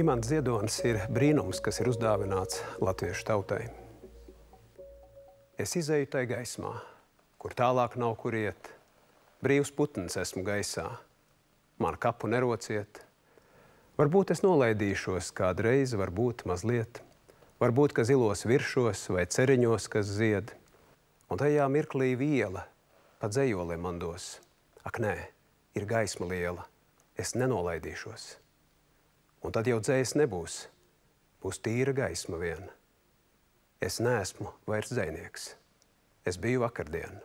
Imants Ziedonis ir brīnums, kas ir uzdāvināts latviešu tautai. Es izēju tai gaismā, kur tālāk nav kur iet. Brīvs putns esmu gaisā, man kapu nerociet. Varbūt es nolaidīšos kādreiz, varbūt mazliet. Varbūt, ka zilos viršos vai ceriņos, kas zied. Un tajā mirklī viela pa dzējoli man dos. Ak nē, ir gaisma liela, es nenolaidīšos. Un tad jau dzējas nebūs, būs tīra gaisma viena. Es neesmu vairs dzēnieks, es biju vakardien.